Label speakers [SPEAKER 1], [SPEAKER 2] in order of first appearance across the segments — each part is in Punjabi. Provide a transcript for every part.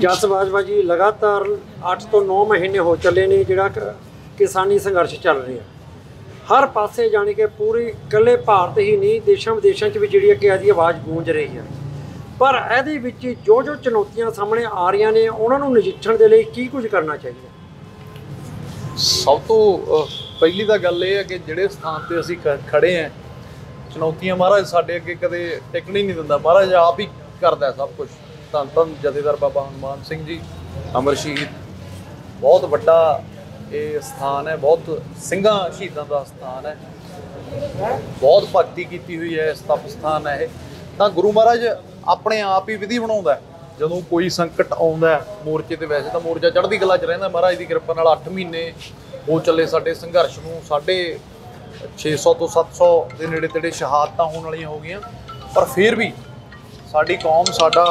[SPEAKER 1] ਜਸ ਬਾਜਵਾ ਜੀ, ਲਗਾਤਾਰ 8 ਤੋਂ 9 ਮਹੀਨੇ ਹੋ ਚੱਲੇ ਨੇ, ਜਿਹੜਾ ਕਿ, ਕਿਸਾਨੀ ਸੰਘਰਸ਼ ਚੱਲ ਰਿਹਾ। ਹਰ ਪਾਸੇ ਜਾਣੀ ਕਿ ਪੂਰੀ ਇਕੱਲੇ ਭਾਰਤ ਹੀ ਨਹੀਂ, ਦੇਸ਼ਾਂ ਵਿਦੇਸ਼ਾਂ 'ਚ ਵੀ ਜਿਹੜੀ ਕਿ ਇਹਦੀ ਆਵਾਜ਼ ਗੂੰਜ ਰਹੀ ਹੈ ਪਰ ਇਹਦੇ ਵਿੱਚ ਜੋ ਜੋ ਚੁਣੌਤੀਆਂ ਸਾਹਮਣੇ ਆ ਰਹੀਆਂ ਨੇ, ਉਹਨਾਂ ਨੂੰ ਨਜਿੱਠਣ ਦੇ ਲਈ ਕੀ ਕੁਝ ਕਰਨਾ ਚਾਹੀਦਾ?
[SPEAKER 2] ਸਭ ਤੋਂ ਪਹਿਲੀ ਤਾਂ ਗੱਲ ਇਹ ਹੈ ਕਿ ਜਿਹੜੇ ਸਥਾਨ ਤੇ ਅਸੀਂ ਖ- ਖੜੇ ਆਂ ਚੁਣੌਤੀਆਂ ਮਹਾਰਾਜ ਸਾਡੇ ਅੱਗੇ ਕਦੇ ਟਿਕਣੀ ਨਹੀਂ ਦਿੰਦਾ। ਮਹਾਰਾਜ ਆਪ ਹੀ ਕਰਦਾ ਸਭ ਕੁਝ ਧੰਨ ਧੰਨ ਜਥੇਦਾਰ ਬਾਬਾ ਹਨੂਮਾਨ ਸਿੰਘ ਜੀ। ਅਮਰ ਸ਼ਹੀਦ ਬਹੁਤ ਵੱਡਾ ਇਹ ਸਥਾਨ ਹੈ, ਬਹੁਤ ਸਿੰਘਾਂ ਸ਼ਹੀਦਾਂ ਦਾ ਸਥਾਨ ਹੈ। ਬਹੁਤ ਭਗਤੀ ਕੀਤੀ ਹੋਈ ਹੈ ਇਸ ਤਪ ਸਥਾਨ ਹੈ ਇਹ। ਤਾਂ ਗੁਰੂ ਮਹਾਰਾਜ ਆਪਣੇ ਆਪ ਹੀ ਵਿਧੀ ਬਣਾਉਂਦਾ ਜਦੋਂ ਕੋਈ ਸੰਕਟ ਆਉਂਦਾ ਮੋਰਚੇ ਤੇ ਵੈਸੇ ਤਾਂ ਮੋਰਚਾ ਚੜ੍ਹਦੀ ਕਲਾ 'ਚ ਰਹਿੰਦਾ, ਮਹਾਰਾਜ ਦੀ ਕਿਰਪਾ ਨਾਲ 8 ਮਹੀਨੇ ਹੋ ਚੱਲੇ ਸਾਡੇ ਸੰਘਰਸ਼ ਨੂੰ। ਸਾਡੇ 600 ਤੋਂ 700 ਦੇ ਨੇੜੇ ਤੇੜੇ ਸ਼ਹਾਦਤਾਂ ਹੋਣ ਵਾਲੀਆਂ ਹੋ ਗਈਆਂ। ਪਰ ਫਿਰ ਵੀ ਸਾਡੀ ਕੌਮ ਸਾਡਾ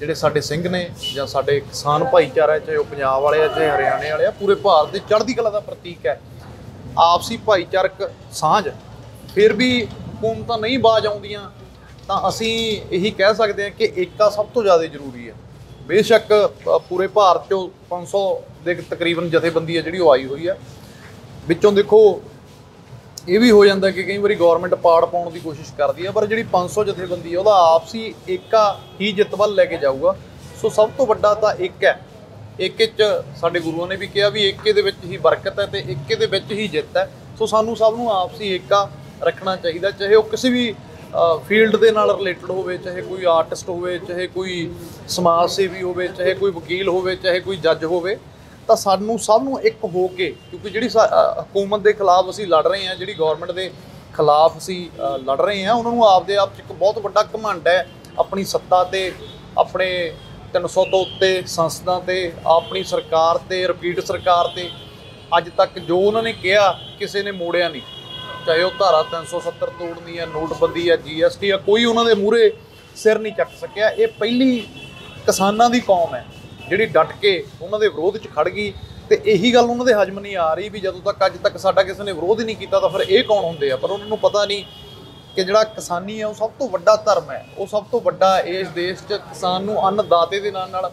[SPEAKER 2] ਜਿਹੜੇ ਸਾਡੇ ਸਿੰਘ ਨੇ ਜਾਂ ਸਾਡੇ ਕਿਸਾਨ ਭਾਈਚਾਰਾ ਹੈ, ਚਾਹੇ ਉਹ ਪੰਜਾਬ ਵਾਲੇ ਆ ਚਾਹੇ ਹਰਿਆਣੇ ਵਾਲੇ ਆ ਪੂਰੇ ਭਾਰਤ ਦੀ ਚੜ੍ਹਦੀ ਕਲਾ ਦਾ ਪ੍ਰਤੀਕ ਹੈ। ਆਪਸੀ ਭਾਈਚਾਰਕ ਸਾਂਝ ਫਿਰ ਵੀ ਹਕੂਮਤਾਂ ਨਹੀਂ ਬਾਜ ਆਉਂਦੀਆਂ ਤਾਂ ਅਸੀਂ ਇਹੀ ਕਹਿ ਸਕਦੇ ਹਾਂ ਕਿ ਏਕਾ ਸਭ ਤੋਂ ਜ਼ਿਆਦਾ ਜ਼ਰੂਰੀ ਹੈ। ਬੇਸ਼ੱਕ ਪੂਰੇ ਭਾਰਤ ਚੋਂ 500 ਦੇ ਤਕਰੀਬਨ ਜਥੇਬੰਦੀ ਹੈ ਜਿਹੜੀ ਉਹ ਆਈ ਹੋਈ ਹੈ। ਵਿੱਚੋਂ ਦੇਖੋ ਇਹ ਵੀ ਹੋ ਜਾਂਦਾ ਕਿ ਕਈ ਵਾਰੀ ਗਵਰਨਮੈਂਟ ਪਾੜ ਪਾਉਣ ਦੀ ਕੋਸ਼ਿਸ਼ ਕਰਦੀ ਹੈ ਪਰ ਜਿਹੜੀ 500 ਜਥੇਬੰਦੀ ਹੈ ਉਹਦਾ ਆਪਸੀ ਏਕਾ ਹੀ ਜਿੱਤ ਵੱਲ ਲੈ ਕੇ ਜਾਊਗਾ। ਸੋ ਸਭ ਤੋਂ ਵੱਡਾ ਤਾਂ ਇੱਕ ਹੈ। ਏਕੇ 'ਚ ਸਾਡੇ ਗੁਰੂਆਂ ਨੇ ਵੀ ਕਿਹਾ ਵੀ ਏਕੇ ਦੇ ਵਿੱਚ ਹੀ ਬਰਕਤ ਹੈ ਤੇ ਏਕੇ ਦੇ ਵਿੱਚ ਹੀ ਜਿੱਤ ਹੈ। ਸੋ ਸਾਨੂੰ ਸਭ ਨੂੰ ਆਪਸੀ ਏਕਾ ਰੱਖਣਾ ਚਾਹੀਦਾ, ਚਾਹੇ ਉਹ ਕਿਸੇ ਵੀ ਫੀਲਡ ਦੇ ਨਾਲ ਰਿਲੇਟਡ ਹੋਵੇ, ਚਾਹੇ ਕੋਈ ਆਰਟਿਸਟ ਹੋਵੇ, ਚਾਹੇ ਕੋਈ ਸਮਾਜ ਸੇਵੀ ਹੋਵੇ, ਚਾਹੇ ਕੋਈ ਵਕੀਲ ਹੋਵੇ, ਚਾਹੇ ਕੋਈ ਜੱਜ ਹੋਵੇ। ਤਾਂ ਸਾਨੂੰ ਸਭ ਨੂੰ ਇੱਕ ਹੋ ਕੇ, ਕਿਉਂਕਿ ਜਿਹੜੀ ਸਾ- ਹਕੂਮਤ ਦੇ ਖਿਲਾਫ ਅਸੀਂ ਲੜ ਰਹੇ ਹਾਂ, ਜਿਹੜੀ ਗਵਰਨਮੈਂਟ ਦੇ ਖਿਲਾਫ ਅਸੀਂ ਲੜ ਰਹੇ ਹਾਂ, ਉਹਨਾਂ ਨੂੰ ਆਪਦੇ ਆਪ 'ਚ ਇੱਕ ਬਹੁਤ ਵੱਡਾ ਘਮੰਡ ਹੈ। ਆਪਣੀ ਸੱਤਾ ਤੇ, ਆਪਣੇ 300 ਤੋਂ ਉੱਤੇ ਸੰਸਦਾਂ ਤੇ, ਆਪਣੀ ਸਰਕਾਰ ਤੇ ਰਿਪੀਟ ਸਰਕਾਰ ਤੇ, ਅੱਜ ਤੱਕ ਜੋ ਉਹਨਾਂ ਨੇ ਕਿਹਾ, ਕਿਸੇ ਨੇ ਮੋੜਿਆ ਨਹੀਂ। ਚਾਹੇ ਉਹ ਧਾਰਾ 370 ਤੋੜਨੀ ਹੈ, ਨੋਟਬੰਦੀ ਹੈ ਜੀਐਸਟੀ ਹੈ, ਕੋਈ ਉਹਨਾਂ ਦੇ ਮੂਹਰੇ ਸਿਰ ਨਹੀਂ ਚੱਕ ਸਕਿਆ। ਇਹ ਪਹਿਲੀ ਕਿਸਾਨਾਂ ਦੀ ਕੌਮ ਹੈ। ਜਿਹੜੀ ਡਟ ਕੇ ਉਹਨਾਂ ਦੇ ਵਿਰੋਧ 'ਚ ਖੜ ਗਈ ਤੇ ਇਹੀ ਗੱਲ ਉਹਨਾਂ ਦੇ ਹਜਮ ਨਹੀਂ ਆ ਰਹੀ ਵੀ ਜਦੋਂ ਤੱਕ ਅੱਜ ਤੱਕ ਸਾਡਾ ਕਿਸੇ ਨੇ ਵਿਰੋਧ ਹੀ ਨਹੀਂ ਕੀਤਾ ਤਾਂ ਫਿਰ ਇਹ ਕੌਣ ਹੁੰਦੇ ਆ? ਪਰ ਉਹਨਾਂ ਨੂੰ ਪਤਾ ਨਹੀਂ ਕਿ ਜਿਹੜਾ ਕਿਸਾਨੀ ਹੈ ਉਹ ਸਭ ਤੋਂ ਵੱਡਾ ਧਰਮ ਹੈ। ਉਹ ਸਭ ਤੋਂ ਵੱਡਾ ਇਸ ਦੇਸ਼ 'ਚ ਕਿਸਾਨ ਨੂੰ ਅੰਨਦਾਤੇ ਦੇ ਨਾਲ ਨਾਲ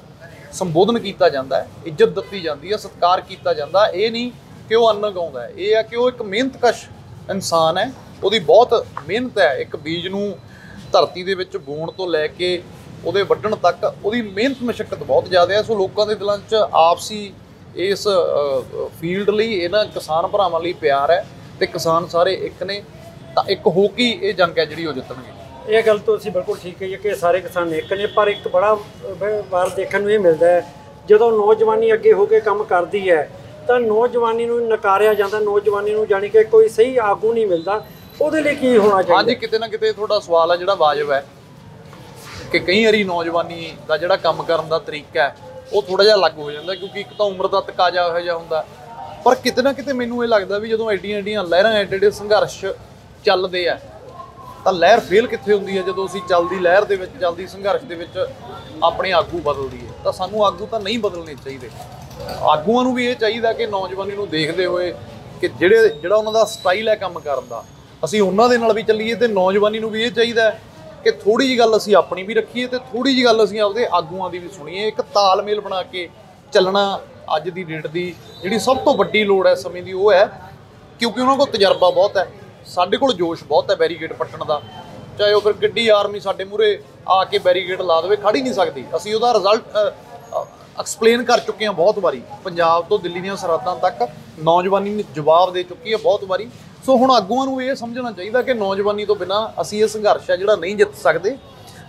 [SPEAKER 2] ਸੰਬੋਧਨ ਕੀਤਾ ਜਾਂਦਾ ਹੈ, ਇੱਜ਼ਤ ਦਿੱਤੀ ਜਾਂਦੀ ਹੈ, ਸਤਿਕਾਰ ਕੀਤਾ ਜਾਂਦਾ ਇਹ ਨਹੀਂ ਕਿ ਉਹ ਅੰਨ ਗਾਉਂਦਾ ਇਹ ਹੈ ਕਿ ਉਹ ਇੱਕ ਮਿਹਨਤਕਸ਼ ਇਨਸਾਨ ਹੈ। ਉਹਦੀ ਬਹੁਤ ਮਿਹਨਤ ਹੈ। ਇੱਕ ਬੀਜ ਨੂੰ ਧਰਤੀ ਦੇ ਵਿੱਚ ਬੋਣ ਤੋਂ ਲੈ ਕੇ ਉਹਦੇ ਵੱਢਣ ਤੱਕ ਉਹਦੀ ਮਿਹਨਤ ਮਸ਼ੱਕਤ ਬਹੁਤ ਜ਼ਿਆਦਾ ਹੈ। ਸੋ ਲੋਕਾਂ ਦੇ ਦਿਲਾਂ 'ਚ ਆਪਸੀ ਇਸ ਫੀਲਡ ਲਈ ਇਹਨਾਂ ਕਿਸਾਨ ਭਰਾਵਾਂ ਲਈ ਪਿਆਰ ਹੈ ਤੇ ਕਿਸਾਨ ਸਾਰੇ ਇੱਕ ਨੇ ਤਾਂ ਇੱਕ ਹੋ ਕੇ ਹੀ ਇਹ ਜੰਗ ਹੈ ਜਿਹੜੀ ਉਹ ਜਿੱਤਣਗੇ।
[SPEAKER 1] ਇਹ ਗੱਲ ਤੋਂ ਅਸੀਂ ਬਿਲਕੁਲ ਠੀਕ ਕਹੀਏ ਕਿ ਸਾਰੇ ਕਿਸਾਨ ਇੱਕ ਨੇ ਪਰ ਇੱਕ ਬੜਾ ਵਾਰ ਦੇਖਣ ਨੂੰ ਇਹ ਮਿਲਦਾ ਹੈ ਜਦੋਂ ਨੌਜਵਾਨੀ ਅੱਗੇ ਹੋ ਕੇ ਕੰਮ ਕਰਦੀ ਹੈ ਤਾਂ ਨੌਜਵਾਨੀ ਨੂੰ ਨਕਾਰਿਆ ਜਾਂਦਾ ਨੌਜਵਾਨੀ ਨੂੰ ਜਾਣੀ ਕਿ ਕੋਈ ਸਹੀ ਆਗੂ ਨਹੀਂ ਮਿਲਦਾ। ਉਹਦੇ ਲਈ ਕੀ ਹੋਣਾ ਚਾਹੀਦਾ?
[SPEAKER 2] ਹਾਂਜੀ ਕਿਤੇ ਨਾ ਕਿਤੇ ਤੁਹਾਡਾ ਸਵਾਲ ਹੈ ਜਿਹੜਾ ਵਾਜਬ ਹੈ। ਕਿ ਕਈ ਵਾਰੀ ਨੌਜਵਾਨੀ ਦਾ ਜਿਹੜਾ ਕੰਮ ਕਰਨ ਦਾ ਤਰੀਕਾ ਹੈ, ਉਹ ਥੋੜਾ ਜਿਹਾ ਅਲੱਗ ਹੋ ਜਾਂਦਾ ਕਿਉਂਕਿ ਇੱਕ ਤਾਂ ਉਮਰ ਦਾ ਤਕਾਜ਼ਾ ਇਹੋ ਜਿਹਾ ਹੁੰਦਾ। ਪਰ ਕਿਤੇ ਨਾ ਕਿਤੇ ਮੈਨੂੰ ਇਹ ਲੱਗਦਾ ਵੀ ਜਦੋਂ ਐਡੀਆਂ ਐਡੀਆਂ ਲਹਿਰਾਂ ਐਡੇ ਐਡੇ ਸੰਘਰਸ਼ ਚੱਲਦੇ ਆ, ਤਾਂ ਲਹਿਰ ਫੇਲ ਕਿੱਥੇ ਹੁੰਦੀ ਹੈ? ਜਦੋਂ ਅਸੀਂ ਚੱਲਦੀ ਲਹਿਰ ਦੇ ਵਿੱਚ, ਚੱਲਦੀ ਸੰਘਰਸ਼ ਦੇ ਵਿੱਚ ਆਪਣੇ ਆਗੂ ਬਦਲਦੀ ਹੈ, ਤਾਂ ਸਾਨੂੰ ਆਗੂ ਤਾਂ ਨਹੀਂ ਬਦਲਣੇ ਚਾਹੀਦੇ। ਆਗੂਆਂ ਨੂੰ ਵੀ ਇਹ ਚਾਹੀਦਾ ਕਿ ਨੌਜਵਾਨੀ ਨੂੰ ਦੇਖਦੇ ਹੋਏ ਕਿ ਜਿਹੜੇ, ਜਿਹੜਾ ਉਹਨਾਂ ਦਾ ਸਟਾਈਲ ਹੈ ਕੰਮ ਕਰਨ ਦਾ, ਅਸੀਂ ਉਹਨਾਂ ਦੇ ਨਾਲ ਵੀ ਚੱਲੀਏ ਤੇ ਨੌਜਵਾਨੀ ਨੂੰ ਵੀ ਇਹ ਚਾਹੀਦਾ ਕਿ ਥੋੜੀ ਜੀ ਗੱਲ ਅਸੀਂ ਆਪਣੀ ਵੀ ਰੱਖੀਏ ਤੇ ਥੋੜੀ ਜੀ ਗੱਲ ਅਸੀਂ ਆਪਦੇ ਆਗੂਆਂ ਦੀ ਵੀ ਸੁਣੀਏ। ਇੱਕ ਤਾਲਮੇਲ ਬਣਾ ਕੇ ਚੱਲਣਾ ਅੱਜ ਦੀ ਡੇਟ ਦੀ ਜਿਹੜੀ ਸਭ ਤੋਂ ਵੱਡੀ ਲੋੜ ਹੈ ਸਮੇਂ ਦੀ ਉਹ ਹੈ, ਕਿਉਂਕਿ ਉਹਨਾਂ ਕੋਲ ਤਜਰਬਾ ਬਹੁਤ ਹੈ। ਸਾਡੇ ਕੋਲ ਜੋਸ਼ ਬਹੁਤ ਹੈ ਬੈਰੀਕੇਡ ਪੱਟਣ ਦਾ। ਚਾਹੇ ਉਹ ਫਿਰ ਗੱਡੀ ਆਰਮੀ ਸਾਡੇ ਮੂਰੇ ਆ ਕੇ ਬੈਰੀਕੇਡ ਲਾ ਦੇਵੇ ਖੜ ਨਹੀਂ ਸਕਦੀ। ਅਸੀਂ ਉਹਦਾ ਰਿਜ਼ਲਟ ਐਕਸਪਲੇਨ ਕਰ ਚੁੱਕੇ ਹਾਂ ਬਹੁਤ ਵਾਰੀ। ਪੰਜਾਬ ਤੋਂ ਦਿੱਲੀ ਦੀਆਂ ਸਰਹੱਦਾਂ ਤੱਕ ਨੌਜਵਾਨੀ ਨੇ ਜਵਾਬ ਦੇ ਚੁੱਕੀ ਹੈ ਬਹੁਤ ਵਾਰੀ। ਸੋ ਹੁਣ ਆਗੂਆਂ ਨੂੰ ਇਹ ਸਮਝਣਾ ਚਾਹੀਦਾ ਕਿ ਨੌਜਵਾਨੀ ਤੋਂ ਬਿਨਾ ਅਸੀਂ ਇਹ ਸੰਘਰਸ਼ ਹੈ ਜਿਹੜਾ ਨਹੀਂ ਜਿੱਤ ਸਕਦੇ।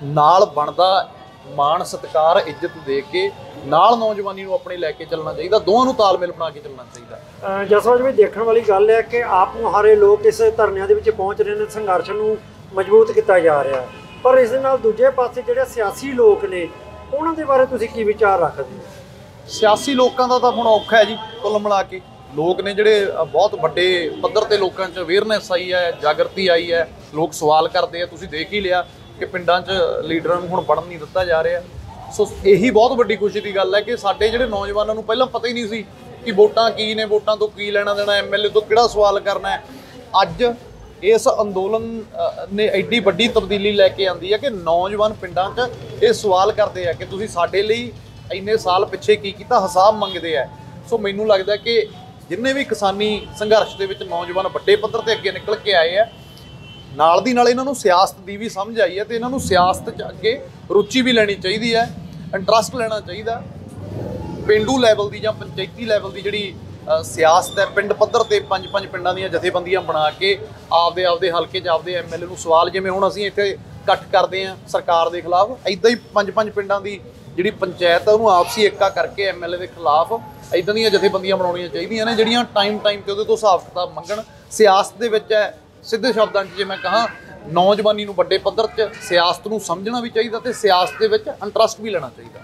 [SPEAKER 2] ਨਾਲ ਬਣਦਾ ਮਾਣ ਸਤਿਕਾਰ ਇੱਜ਼ਤ ਦੇ ਕੇ ਨਾਲ ਨੌਜਵਾਨੀ ਨੂੰ ਆਪਣੇ ਲੈ ਕੇ ਚੱਲਣਾ ਚਾਹੀਦਾ। ਦੋਵਾਂ ਨੂੰ ਤਾਲਮੇਲ ਬਣਾ ਕੇ ਚੱਲਣਾ ਚਾਹੀਦਾ।
[SPEAKER 1] ਅਹ ਜਸਵੰਤ ਵੀ ਦੇਖਣ ਵਾਲੀ ਗੱਲ ਹੈ ਕਿ ਆਪ ਮੁਹਾਰੇ ਲੋਕ ਇਸ ਧਰਨਿਆਂ ਦੇ ਵਿੱਚ ਪਹੁੰਚ ਰਹੇ ਨੇ ਸੰਘਰਸ਼ ਨੂੰ ਮਜ਼ਬੂਤ ਕੀਤਾ ਜਾ ਰਿਹਾ ਪਰ ਇਸ ਦੇ ਨਾਲ ਦੂਜੇ ਪਾਸੇ ਜਿਹੜੇ ਸਿਆਸੀ ਲੋਕ ਨੇ ਉਹਨਾਂ ਦੇ ਬਾਰੇ ਤੁਸੀਂ ਕੀ ਵਿਚਾਰ ਰੱਖਦੇ ਹੋ?
[SPEAKER 2] ਸਿਆਸੀ ਲੋਕਾਂ ਦਾ ਤਾਂ ਹੁਣ ਔਖਾ ਹੈ ਜੀ ਕੁੱਲ ਮਿਲਾ ਕੇ। ਲੋਕ ਨੇ ਜਿਹੜੇ ਬਹੁਤ ਵੱਡੇ ਪੱਧਰ ਤੇ ਲੋਕਾਂ 'ਚ ਅਵੇਅਰਨੈਸ ਆਈ ਹੈ, ਜਾਗਰਤੀ ਆਈ ਹੈ, ਲੋਕ ਸਵਾਲ ਕਰਦੇ ਆ, ਤੁਸੀਂ ਦੇਖ ਹੀ ਲਿਆ ਕਿ ਪਿੰਡਾਂ 'ਚ ਲੀਡਰਾਂ ਨੂੰ ਹੁਣ ਪੜਨ ਨਹੀਂ ਦਿੱਤਾ ਜਾ ਰਿਹਾ। ਸੋ ਇਹੀ ਬਹੁਤ ਵੱਡੀ ਖੁਸ਼ੀ ਦੀ ਗੱਲ ਹੈ ਕਿ ਸਾਡੇ ਜਿਹੜੇ ਨੌਜਵਾਨਾਂ ਨੂੰ ਪਹਿਲਾਂ ਪਤਾ ਹੀ ਨਹੀਂ ਸੀ ਕਿ ਵੋਟਾਂ ਕੀ ਨੇ, ਵੋਟਾਂ ਤੋਂ ਕੀ ਲੈਣਾ ਦੇਣਾ ਐਮਐਲਏ ਤੋਂ ਕਿਹੜਾ ਸਵਾਲ ਕਰਨਾ ਹੈ। ਅੱਜ ਇਸ ਅੰਦੋਲਨ ਨੇ ਐਡੀ ਵੱਡੀ ਤਬਦੀਲੀ ਲੈ ਕੇ ਆਂਦੀ ਹੈ ਕਿ ਨੌਜਵਾਨ ਪਿੰਡਾਂ 'ਚ ਇਹ ਸਵਾਲ ਕਰਦੇ ਆ ਕਿ ਤੁਸੀਂ ਸਾਡੇ ਲਈ ਇੰਨੇ ਸਾਲ ਪਿੱਛੇ ਕੀ ਕੀਤਾ, ਹਿਸਾਬ ਮੰਗਦੇ ਆ। ਸੋ ਮੈਨੂੰ ਲੱਗਦਾ ਕਿ ਜਿੰਨੇ ਵੀ ਕਿਸਾਨੀ ਸੰਘਰਸ਼ ਦੇ ਵਿੱਚ ਨੌਜਵਾਨ ਵੱਡੇ ਪੱਧਰ ਤੇ ਅੱਗੇ ਨਿਕਲ ਕੇ ਆਏ ਆ, ਨਾਲ ਦੀ ਨਾਲ ਇਹਨਾਂ ਨੂੰ ਸਿਆਸਤ ਦੀ ਵੀ ਸਮਝ ਆਈ ਹੈ ਤੇ ਇਹਨਾਂ ਨੂੰ ਸਿਆਸਤ 'ਚ ਅੱਗੇ ਰੁਚੀ ਵੀ ਲੈਣੀ ਚਾਹੀਦੀ ਹੈ ਇੰਟਰਸਟ ਲੈਣਾ ਚਾਹੀਦਾ। ਪਿੰਡੂ ਲੈਵਲ ਦੀ ਜਾਂ ਪੰਚਾਇਤੀ ਲੈਵਲ ਦੀ ਜਿਹੜੀ ਸਿਆਸਤ ਹੈ, ਪਿੰਡ ਪੱਧਰ ਤੇ ਪੰਜ ਪੰਜ ਪਿੰਡਾਂ ਦੀਆਂ ਜਥੇਬੰਦੀਆਂ ਬਣਾ ਕੇ ਆਪਦੇ ਆਪਦੇ ਹਲਕੇ 'ਚ ਆਪਦੇ ਐਮਐਲਏ ਨੂੰ ਸਵਾਲ ਜਿਵੇਂ ਹੁਣ ਅਸੀਂ ਇੱਥੇ ਇਕੱਠ ਕਰਦੇ ਹਾਂ ਸਰਕਾਰ ਦੇ ਖਿਲਾਫ ਐਦਾਂ ਹੀ ਪੰਜ ਪੰਜ ਪਿੰਡਾਂ ਦੀ ਜਿਹੜੀ ਪੰਚਾਇਤ ਆ, ਉਹਨੂੰ ਆਪਸੀ ਏਕਾ ਕਰਕੇ ਐਮਐਲਏ ਦੇ ਖਿਲਾਫ ਐਦਾਂ ਦੀਆਂ ਜਥੇਬੰਦੀਆਂ ਬਣਾਉਣੀਆਂ ਚਾਹੀਦੀਆਂ ਨੇ, ਜਿਹੜੀਆਂ ਟਾਈਮ ਟਾਈਮ ਤੇ ਉਹਦੇ ਤੋਂ ਹਿਸਾਬ ਕਿਤਾਬ ਮੰਗਣ। ਸਿਆਸਤ ਦੇ ਵਿੱਚ ਹੈ, ਸਿੱਧੇ ਸ਼ਬਦਾਂ 'ਚ ਜੇ ਮੈਂ ਕਹਾਂ, ਨੌਜਵਾਨੀ ਨੂੰ ਵੱਡੇ ਪੱਧਰ 'ਚ ਸਿਆਸਤ ਨੂੰ ਸਮਝਣਾ ਵੀ ਚਾਹੀਦਾ ਤੇ ਸਿਆਸਤ ਦੇ ਵਿੱਚ ਇੰਟਰਸਟ ਵੀ ਲੈਣਾ ਚਾਹੀਦਾ।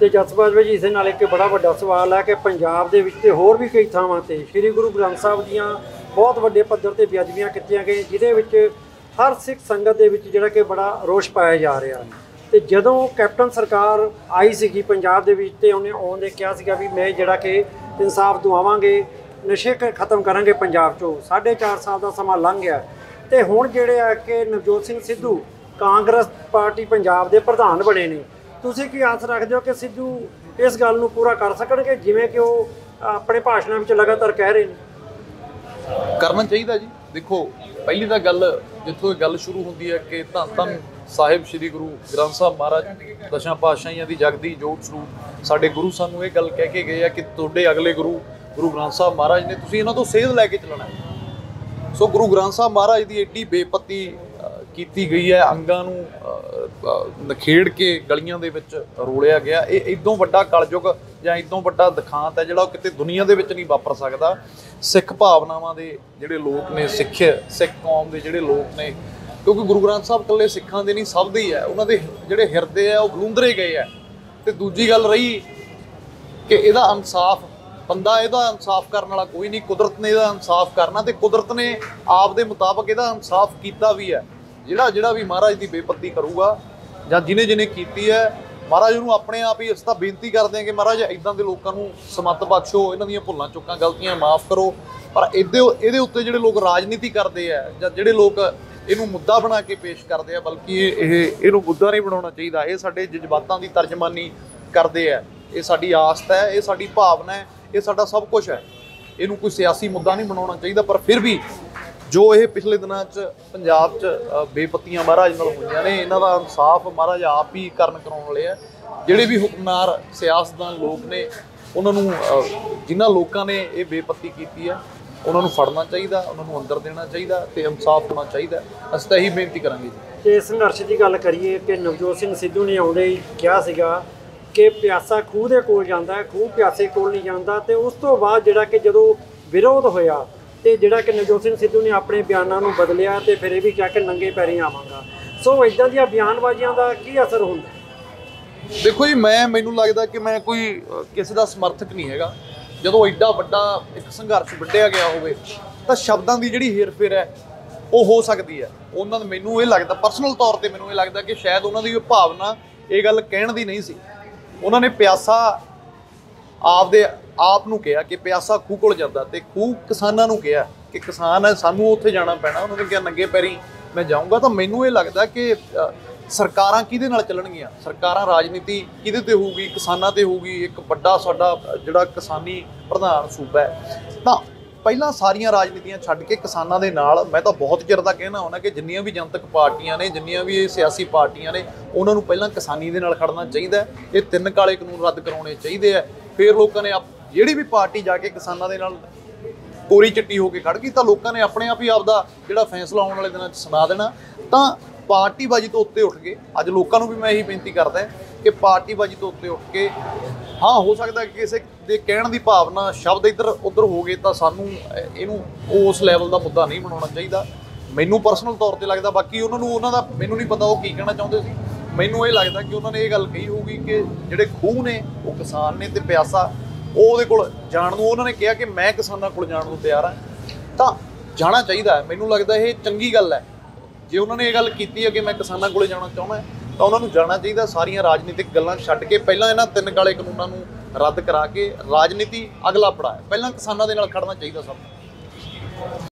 [SPEAKER 1] ਤੇ ਜਸਪਾਲ ਜੀ ਇਸੇ ਨਾਲ ਇੱਕ ਬੜਾ ਵੱਡਾ ਸਵਾਲ ਹੈ ਕਿ ਪੰਜਾਬ ਦੇ ਵਿੱਚ ਤੇ ਹੋਰ ਵੀ ਕਈ ਥਾਵਾਂ ਤੇ ਸ੍ਰੀ ਗੁਰੂ ਗ੍ਰੰਥ ਸਾਹਿਬ ਦੀਆਂ ਬਹੁਤ ਵੱਡੇ ਪੱਧਰ ਤੇ ਬੇਅਦਬੀਆਂ ਕੀਤੀਆਂ ਗਈਆਂ, ਜਿਹਦੇ ਵਿੱਚ ਹਰ ਸਿੱਖ ਸੰਗਤ ਦੇ ਵਿੱਚ ਜਿਹੜਾ ਕਿ ਬੜਾ ਰੋਸ਼ ਪਾਇਆ ਜਾ ਰਿਹਾ ਤੇ ਜਦੋਂ ਕੈਪਟਨ ਸਰਕਾਰ ਆਈ ਸੀਗੀ ਪੰਜਾਬ ਦੇ ਵਿੱਚ ਤੇ ਉਹਨੇ ਆਉਂਦੇ ਕਿਹਾ ਸੀਗਾ ਵੀ ਮੈਂ ਜਿਹੜਾ ਕਿ ਇਨਸਾਫ ਦਵਾਵਾਂਗੇ, ਨਸ਼ੇ ਖਤਮ ਕਰਾਂਗੇ ਪੰਜਾਬ ਚੋਂ। 4.5 ਸਾਲ ਦਾ ਸਮਾਂ ਲੰਘ ਗਿਆ। ਤੇ ਹੁਣ ਜਿਹੜੇ ਆ ਕਿ ਨਵਜੋਤ ਸਿੰਘ ਸਿੱਧੂ ਕਾਂਗਰਸ ਪਾਰਟੀ ਪੰਜਾਬ ਦੇ ਪ੍ਰਧਾਨ ਬਣੇ ਨੇ। ਤੁਸੀਂ ਕੀ ਆਸ ਰੱਖਦੇ ਹੋ ਕਿ ਸਿੱਧੂ ਇਸ ਗੱਲ ਨੂੰ ਪੂਰਾ ਕਰ ਸਕਣਗੇ, ਜਿਵੇਂ ਕਿ ਉਹ ਆਪਣੇ ਭਾਸ਼ਣਾਂ ਵਿੱਚ ਲਗਾਤਾਰ ਕਹਿ ਰਹੇ ਨੇ?
[SPEAKER 2] ਕਰਨਾ ਚਾਹੀਦਾ ਜੀ। ਦੇਖੋ, ਪਹਿਲੀ ਤਾਂ ਗੱਲ, ਜਿੱਥੋਂ ਇਹ ਗੱਲ ਸ਼ੁਰੂ ਹੁੰਦੀ ਹੈ ਕਿ ਧੰਨ ਧੰਨ ਸਾਹਿਬ ਸ੍ਰੀ ਗੁਰੂ ਗ੍ਰੰਥ ਸਾਹਿਬ ਮਹਾਰਾਜ ਦਸ਼ਾਂ ਪਾਤਸ਼ਾਹੀਆਂ ਦੀ ਜਗਦੀ ਜੋਤ ਸਰੂਪ ਸਾਡੇ ਗੁਰੂ ਸਾਨੂੰ ਇਹ ਗੱਲ ਕਹਿ ਕੇ ਗਏ ਆ ਕਿ ਤੁਹਾਡੇ ਅਗਲੇ ਗੁਰੂ ਗੁਰੂ ਗ੍ਰੰਥ ਸਾਹਿਬ ਮਹਾਰਾਜ ਨੇ ਤੁਸੀਂ ਇਹਨਾਂ ਤੋਂ ਸੇਧ ਲੈ ਕੇ ਚੱਲਣਾ ਹੈ। ਸੋ ਗੁਰੂ ਗ੍ਰੰਥ ਸਾਹਿਬ ਮਹਾਰਾਜ ਦੀ ਏਡੀ ਬੇਪਤੀ ਕੀਤੀ ਗਈ ਹੈ ਅੰਗਾਂ ਨੂੰ ਅ, ਨਖੇੜ ਕੇ ਗਲੀਆਂ ਦੇ ਵਿੱਚ ਰੋਲਿਆ ਗਿਆ। ਇਹ ਇਦੋਂ ਵੱਡਾ ਕਲਯੁਗ ਜਾਂ ਇਦੋਂ ਵੱਡਾ ਦਿਖਾਂਤ ਹੈ ਜਿਹੜਾ ਉਹ ਕਿਤੇ ਦੁਨੀਆ ਦੇ ਵਿੱਚ ਨਹੀਂ ਵਾਪਰ ਸਕਦਾ। ਸਿੱਖ ਭਾਵਨਾਵਾਂ ਦੇ ਜਿਹੜੇ ਲੋਕ ਨੇ ਸਿੱਖ ਸਿੱਖ ਕੌਮ ਦੇ ਜਿਹੜੇ ਲੋਕ ਨੇ ਕਿਉਂਕਿ ਗੁਰੂ ਗ੍ਰੰਥ ਸਾਹਿਬ ਇਕੱਲੇ ਸਿੱਖਾਂ ਦੇ ਨਹੀਂ, ਸਭ ਦੇ ਹੀ ਹੈ। ਉਹਨਾਂ ਦੇ ਜਿਹੜੇ ਹਿਰਦੇ ਆ, ਉਹ ਬਲੂੰਦਰੇ ਗਏ ਆ। ਤੇ ਦੂਜੀ ਗੱਲ ਰਹੀ ਕਿ ਇਹਦਾ ਇਨਸਾਫ, ਬੰਦਾ ਇਹਦਾ ਇਨਸਾਫ ਕਰਨ ਵਾਲਾ ਕੋਈ ਨਹੀਂ, ਕੁਦਰਤ ਨੇ ਇਹਦਾ ਇਨਸਾਫ ਕਰਨਾ ਤੇ ਕੁਦਰਤ ਨੇ ਆਪ ਦੇ ਮੁਤਾਬਕ ਇਹਦਾ ਇਨਸਾਫ ਕੀਤਾ ਵੀ ਹੈ। ਜਿਹੜਾ ਜਿਹੜਾ ਵੀ ਮਹਾਰਾਜ ਦੀ ਬੇਪੱਤੀ ਕਰੂਗਾ ਜਾਂ ਜਿਨੇ ਜਿਨੇ ਕੀਤੀ ਹੈ, ਮਹਾਰਾਜ ਨੂੰ ਆਪਣੇ ਆਪ ਹੀ ਅਸੀਂ ਤਾਂ ਬੇਨਤੀ ਕਰਦੇ ਹਾਂ ਕਿ ਮਹਾਰਾਜ ਇਦਾਂ ਦੇ ਲੋਕਾਂ ਨੂੰ ਸਮੱਤ ਬਖਸ਼ੋ, ਇਹਨਾਂ ਦੀਆਂ ਭੁੱਲਾਂ ਚੁੱਕਾਂ, ਗਲਤੀਆਂ ਮਾਫ ਕਰੋ। ਪਰ ਇਹਦੇ ਇਹਦੇ ਉੱਤੇ ਜਿਹੜੇ ਲੋਕ ਰਾਜਨੀਤੀ ਕਰਦੇ ਆ ਜਾਂ ਜਿਹੜੇ ਲੋਕ ਇਹਨੂੰ ਮੁੱਦਾ ਬਣਾ ਕੇ ਪੇਸ਼ ਕਰਦੇ ਆ, ਬਲਕਿ ਇਹ ਇਹ- ਇਹਨੂੰ ਮੁੱਦਾ ਨਹੀਂ ਬਣਾਉਣਾ ਚਾਹੀਦਾ। ਇਹ ਸਾਡੇ ਜਜ਼ਬਾਤਾਂ ਦੀ ਤਰਜਮਾਨੀ ਕਰਦੇ ਆ। ਇਹ ਸਾਡੀ ਆਸਤ ਹੈ, ਇਹ ਸਾਡੀ ਭਾਵਨਾ ਹੈ, ਇਹ ਸਾਡਾ ਸਭ ਕੁਝ ਹੈ। ਇਹਨੂੰ ਕੋਈ ਸਿਆਸੀ ਮੁੱਦਾ ਨਹੀਂ ਬਣਾਉਣਾ ਚਾਹੀਦਾ, ਪਰ ਫਿਰ ਵੀ ਜੋ ਇਹ ਪਿਛਲੇ ਦਿਨਾਂ 'ਚ ਪੰਜਾਬ 'ਚ ਬੇਪੱਤੀਆਂ ਮਹਾਰਾਜ ਨਾਲ ਹੋਈਆਂ ਨੇ, ਇਹਨਾਂ ਦਾ ਇਨਸਾਫ ਮਹਾਰਾਜ ਆਪ ਹੀ ਕਰਨ ਕਰਾਉਣ ਵਾਲੇ ਆ। ਜਿਹੜੇ ਵੀ ਹੁਕਮਨਾਰ ਸਿਆਸਤਦਾਨ ਲੋਕ ਨੇ, ਉਹਨਾਂ ਨੂੰ ਜਿਨ੍ਹਾਂ ਲੋਕਾਂ ਨੇ ਇਹ ਬੇਪੱਤੀ ਕੀਤੀ ਹੈ ਉਹਨਾਂ ਨੂੰ ਫੜਨਾ ਚਾਹੀਦਾ ਉਹਨਾਂ ਨੂੰ ਅੰਦਰ ਦੇਣਾ ਚਾਹੀਦਾ ਤੇ ਇਨਸਾਫ ਹੋਣਾ ਚਾਹੀਦਾ। ਅਸੀਂ ਤਾਂ ਇਹੀ ਬੇਨਤੀ ਕਰਾਂਗੇ ਜੀ।
[SPEAKER 1] ਤੇ ਸੰਘਰਸ਼ ਦੀ ਗੱਲ ਕਰੀਏ ਕਿ ਨਵਜੋਤ ਸਿੰਘ ਸਿੱਧੂ ਨੇ ਆਉਂਦੇ ਹੀ ਕਿਹਾ ਸੀਗਾ ਕਿ ਪਿਆਸਾ ਖੂਹ ਦੇ ਕੋਲ ਜਾਂਦਾ ਹੈ ਖੂਹ ਪਿਆਸੇ ਕੋਲ ਨਹੀਂ ਜਾਂਦਾ ਤੇ ਉਸ ਤੋਂ ਬਾਅਦ ਜਿਹੜਾ ਕਿ ਜਦੋਂ ਵਿਰੋਧ ਹੋਇਆ ਤੇ ਜਿਹੜਾ ਕਿ ਨਵਜੋਤ ਸਿੰਘ ਸਿੱਧੂ ਨੇ ਆਪਣੇ ਬਿਆਨਾਂ ਨੂੰ ਬਦਲਿਆ ਤੇ ਫਿਰ ਇਹ ਵੀ ਕਿਹਾ ਕਿ ਨੰਗੇ ਪੈਰੀਂ ਆਵਾਂਗਾ। ਸੋ ਇਦਾਂ ਦੀਆਂ ਬਿਆਨਬਾਜ਼ੀਆਂ ਦਾ ਕੀ ਅਸਰ ਹੁੰਦਾ?
[SPEAKER 2] ਦੇਖੋ ਜੀ ਮੈਂ ਮੈਨੂੰ ਲੱਗਦਾ ਕਿ ਮੈਂ ਕੋਈ ਕਿਸੇ ਦਾ ਸਮਰਥਕ ਨਹੀਂ ਹੈਗਾ। ਜਦੋਂ ਐਡਾ ਵੱਡਾ ਇੱਕ ਸੰਘਰਸ਼ ਵੱਢਿਆ ਗਿਆ ਹੋਵੇ, ਤਾਂ ਸ਼ਬਦਾਂ ਦੀ ਜਿਹੜੀ ਹੇਰਫੇਰ ਹੈ, ਉਹ ਹੋ ਸਕਦੀ ਹੈ। ਉਹਨਾਂ ਦਾ ਮੈਨੂੰ ਇਹ ਲੱਗਦਾ ਪਰਸਨਲ ਤੌਰ ਤੇ ਮੈਨੂੰ ਇਹ ਲੱਗਦਾ ਕਿ ਸ਼ਾਇਦ ਉਹਨਾਂ ਦੀ ਉਹ ਭਾਵਨਾ ਇਹ ਗੱਲ ਕਹਿਣ ਦੀ ਨਹੀਂ ਸੀ। ਉਹਨਾਂ ਨੇ ਪਿਆਸਾ ਆਪਦੇ ਆਪ ਨੂੰ ਕਿਹਾ ਕਿ ਪਿਆਸਾ ਖੂਹ ਕੋਲ ਜਾਂਦਾ ਤੇ ਖੂਹ ਕਿਸਾਨਾਂ ਨੂੰ ਕਿਹਾ ਕਿ ਕਿਸਾਨ ਹੈ, ਸਾਨੂੰ ਉੱਥੇ ਜਾਣਾ ਪੈਣਾ। ਉਹਨਾਂ ਨੇ ਕਿਹਾ, ਨੰਗੇ ਪੈਰੀ ਮੈਂ ਜਾਊਂਗਾ। ਤਾਂ ਮੈਨੂੰ ਇਹ ਲੱਗਦਾ ਕਿ ਸਰਕਾਰਾਂ ਕਿਹਦੇ ਨਾਲ ਚੱਲਣਗੀਆਂ? ਸਰਕਾਰਾਂ ਰਾਜਨੀਤੀ ਕਿਹਦੇ ਤੇ ਹੋਊਗੀ? ਕਿਸਾਨਾਂ ਤੇ ਹੋਊਗੀ? ਇੱਕ ਵੱਡਾ ਸਾਡਾ ਜਿਹੜਾ ਕਿਸਾਨੀ ਪ੍ਰਧਾਨ ਸੂਬਾ ਹੈ। ਤਾਂ ਪਹਿਲਾਂ ਸਾਰੀਆਂ ਰਾਜਨੀਤੀਆਂ ਛੱਡ ਕੇ ਕਿਸਾਨਾਂ ਦੇ ਨਾਲ ਮੈਂ ਤਾਂ ਬਹੁਤ ਚਿਰ ਦਾ ਕਹਿਣਾ ਹੁੰਦਾ ਕਿ ਜਿੰਨੀਆਂ ਵੀ ਜਨਤਕ ਪਾਰਟੀਆਂ ਨੇ, ਜਿੰਨੀਆਂ ਵੀ ਇਹ ਸਿਆਸੀ ਪਾਰਟੀਆਂ ਨੇ, ਉਹਨਾਂ ਨੂੰ ਪਹਿਲਾਂ ਕਿਸਾਨੀ ਦੇ ਨਾਲ ਖੜਨਾ ਚਾਹੀਦਾ ਇਹ ਤਿੰਨ ਕਾਲੇ ਕਾਨੂੰਨ ਰੱਦ ਕਰਾਉਣੇ ਚਾਹੀਦੇ ਆ ਫਿਰ ਲੋਕਾਂ ਨੇ ਆਪ- ਜਿਹੜੀ ਵੀ ਪਾਰਟੀ ਜਾ ਕੇ ਕਿਸਾਨਾਂ ਦੇ ਨਾਲ ਕੋਰੀ ਚਿੱਟੀ ਹੋ ਕੇ ਖੜ ਗਈ ਤਾਂ ਲੋਕਾਂ ਨੇ ਆਪਣੇ ਆਪ ਹੀ ਆਪਦਾ ਜਿਹੜਾ ਫੈਸਲਾ ਆਉਣ ਵਾਲੇ ਦਿਨਾਂ 'ਚ ਸੁਣਾ ਦੇਣਾ। ਤਾਂ ਪਾਰਟੀਬਾਜ਼ੀ ਤੋਂ ਉੱਤੇ ਉੱਠ ਕੇ, ਅੱਜ ਲੋਕਾਂ ਨੂੰ ਵੀ ਮੈਂ ਇਹੀ ਬੇਨਤੀ ਕਰਦਾ ਕਿ ਪਾਰਟੀਬਾਜ਼ੀ ਤੋਂ ਉੱਤੇ ਉੱਠ ਕੇ, ਹਾਂ, ਹੋ ਸਕਦਾ ਕਿ ਕਿਸੇ ਦੇ ਕਹਿਣ ਦੀ ਭਾਵਨਾ ਸ਼ਬਦ ਇੱਧਰ, ਉੱਧਰ ਹੋ ਗਏ ਤਾਂ ਸਾਨੂੰ ਇਹਨੂੰ ਉਸ ਲੈਵਲ ਦਾ ਮੁੱਦਾ ਨਹੀਂ ਬਣਾਉਣਾ ਚਾਹੀਦਾ। ਮੈਨੂੰ ਪਰਸਨਲ ਤੌਰ ਤੇ ਲੱਗਦਾ, ਬਾਕੀ ਉਹਨਾਂ ਨੂੰ, ਉਹਨਾਂ ਦਾ ਮੈਨੂੰ ਨਹੀਂ ਪਤਾ ਉਹ ਕੀ ਕਹਿਣਾ ਚਾਹੁੰਦੇ ਸੀ। ਮੈਨੂੰ ਇਹ ਲੱਗਦਾ ਕਿ ਉਹਨਾਂ ਨੇ ਇਹ ਗੱਲ ਕਹੀ ਹੋਊਗੀ ਕਿ ਜਿਹੜੇ ਖੂਹ ਨੇ, ਉਹ ਕਿਸਾਨ ਨੇ ਤੇ ਪਿਆਸਾ, ਉਹ ਉਹਦੇ ਕੋਲ ਜਾਣ ਨੂੰ, ਉਹਨਾਂ ਨੇ ਕਿਹਾ ਕਿ ਮੈਂ ਕਿਸਾਨਾਂ ਕੋਲ ਜਾਣ ਨੂੰ ਤਿਆਰ ਹਾਂ। ਤਾਂ ਜਾਣਾ ਚਾਹੀਦਾ ਮੈਨੂੰ ਲੱਗਦਾ ਇਹ ਚੰਗੀ ਗੱਲ ਹੈ। ਜੇ ਉਹਨਾਂ ਨੇ ਇਹ ਗੱਲ ਕੀਤੀ ਹੈ ਕਿ ਮੈਂ ਕਿਸਾਨਾਂ ਕੋਲੇ ਜਾਣਾ ਚਾਹੁੰਦਾ ਤਾਂ ਉਹਨਾਂ ਨੂੰ ਜਾਣਾ ਚਾਹੀਦਾ, ਸਾਰੀਆਂ ਰਾਜਨੀਤਿਕ ਗੱਲਾਂ ਛੱਡ ਕੇ ਪਹਿਲਾਂ ਇਹਨਾਂ ਤਿੰਨ ਕਾਲੇ ਕਾਨੂੰਨਾਂ ਨੂੰ ਰੱਦ ਕਰਾ ਕੇ ਰਾਜਨੀਤੀ ਅਗਲਾ ਪੜਾਅ ਪਹਿਲਾਂ ਕਿਸਾਨਾਂ ਦੇ ਨਾਲ ਖੜਨਾ ਚਾਹੀਦਾ ਸਭ ਨੂੰ।